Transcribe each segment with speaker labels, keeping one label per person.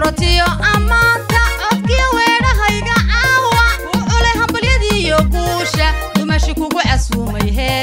Speaker 1: suratiyo ammaanta codkiyo weedhahayga caawa u cule hambalyadiiyo guusha dumashi kugu casuumay hee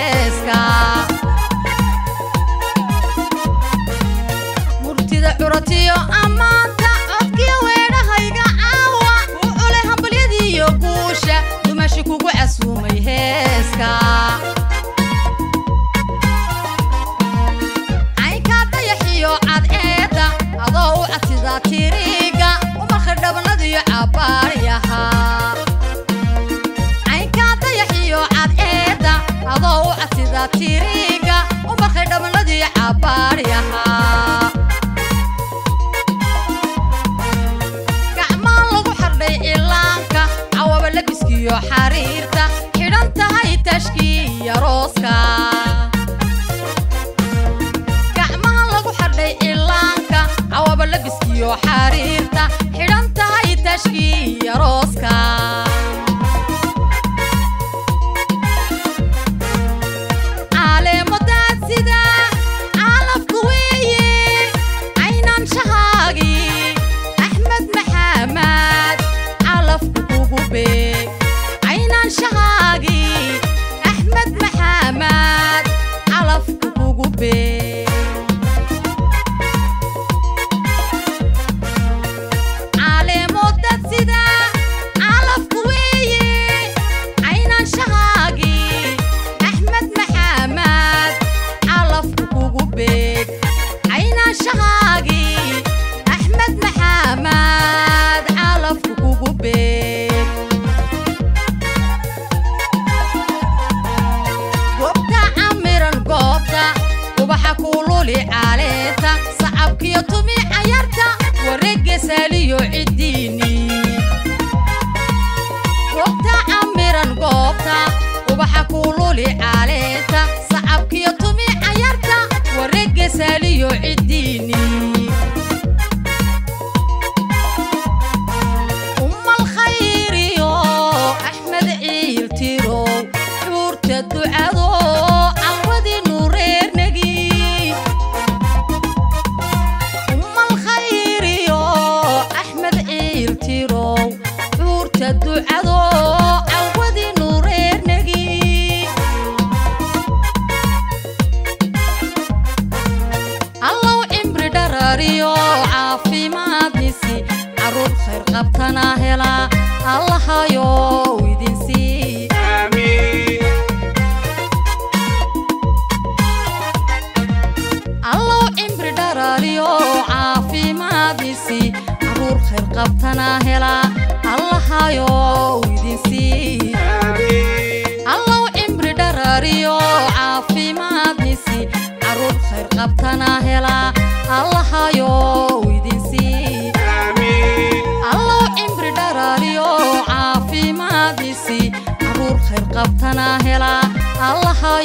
Speaker 1: caada tiriga umarkay dhammanadii cabaari شغاقي. أحمد محمد على فكوكو بيه sacabkiyo tumi cayarta wareegga saaliyo ciddiini goobta camiran goobta ubaxa kululi caleenta sacabkiyo tumi cayarta wareegga saaliyo ciddiini cimri dharariyo caafimaadnisi carruur khayr qabtana hela allahayow idinsii allow cimri dharariyo caafimaadnisi carruur khayr qabtana hela allahayow idinsii allow cimri dharariyo caafimaadnisi carruur khayr qabtana hela allahayow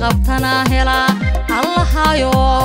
Speaker 1: caafimaadisi carruur khayr qabtana hela allahayow